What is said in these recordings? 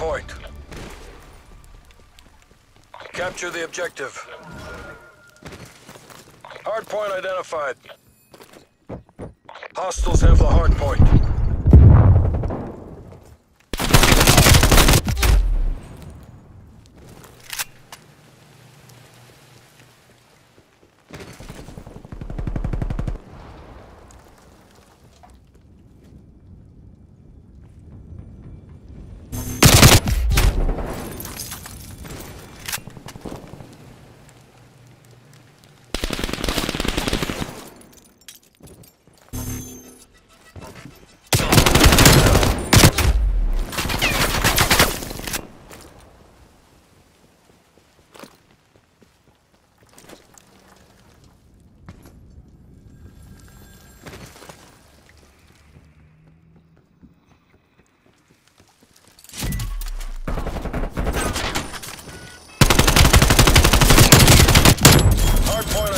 Point. Capture the objective. Hard point identified. Hostiles have the hard point. Hard point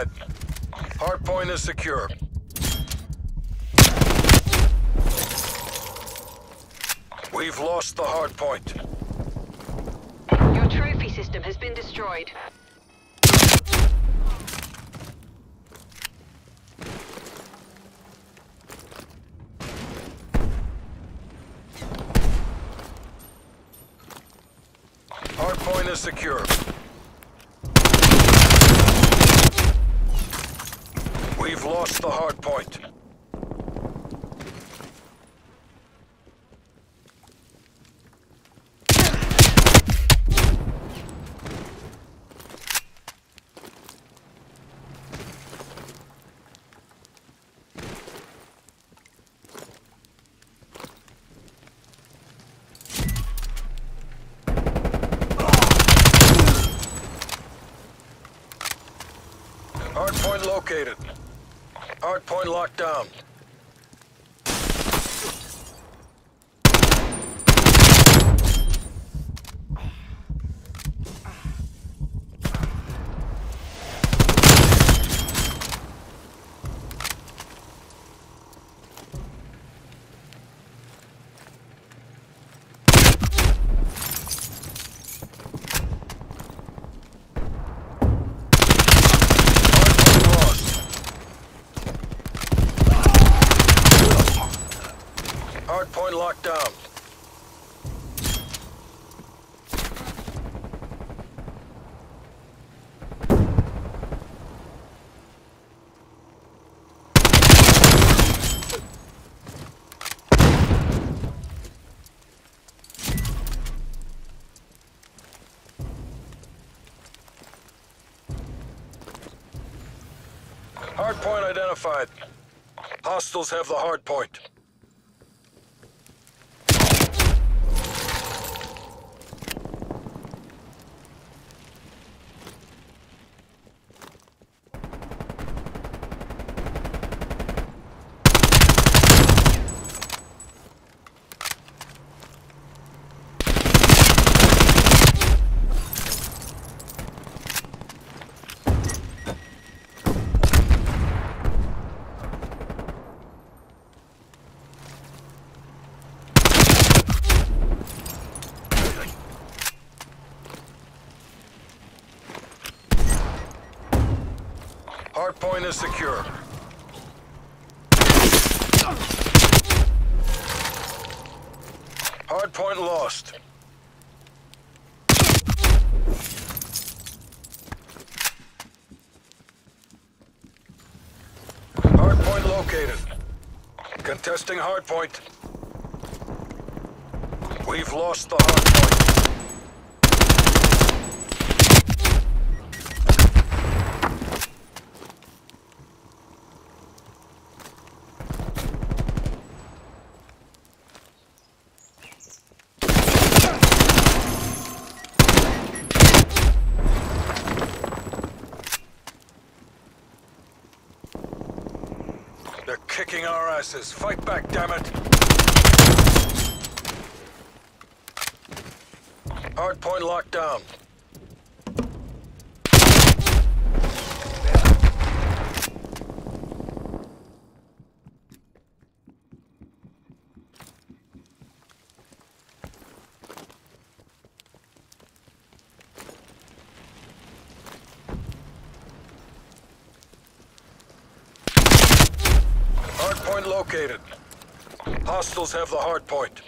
identified. Hard point is secure. We've lost the hard point. Your trophy system has been destroyed. Hard point is secure. We've lost the hard point. Hard point located. Hard point locked down. Hard point lost. Hard point locked down. Hard point identified. Hostiles have the hard point. Hard point is secure. Hard point lost. Hard point located. Contesting hard point. We've lost the hard kicking our asses. Fight back, damn it! Hard point locked down. Located. Hostiles have the hard point.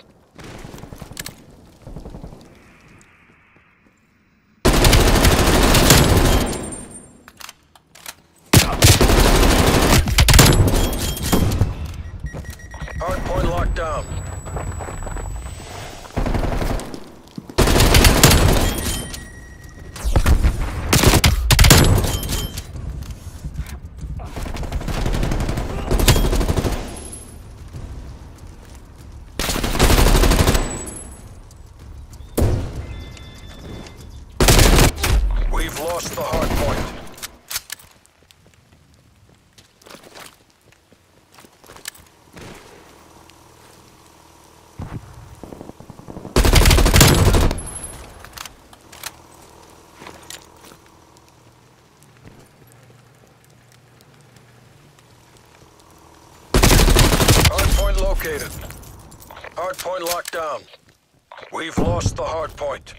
Hard point locked down. We've lost the hard point. Located. Hard point locked down. We've lost the hard point.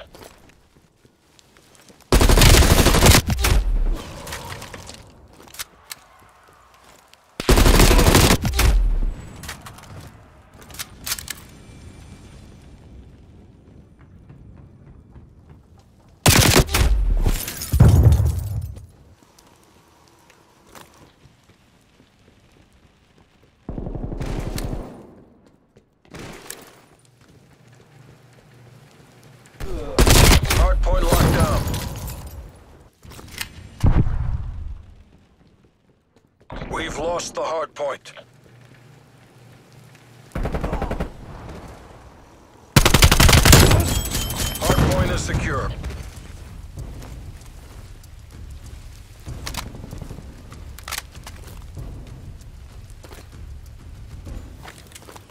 Hard point locked down. We've lost the hard point. Hard point is secure.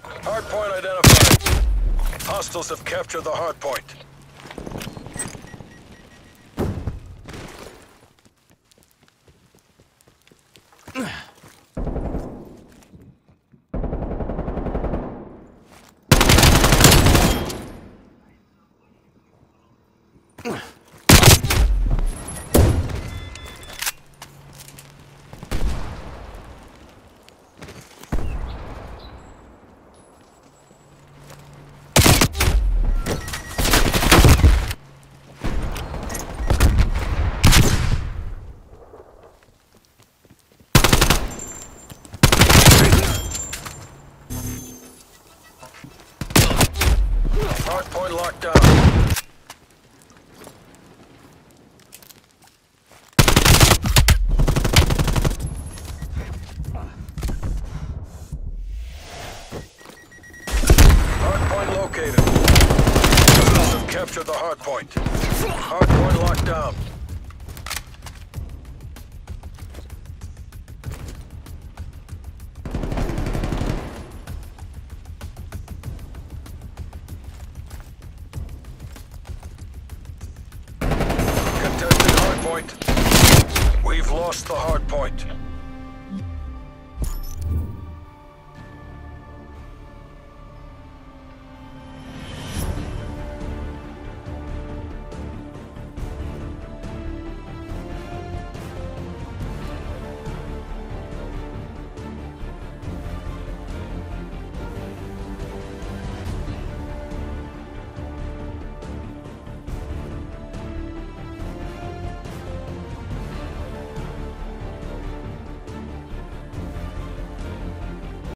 Hard point identified. Hostiles have captured the hard point. Hard point locked down. Located. Captured the hard point. Hard point locked down. Point. We've lost the hard point.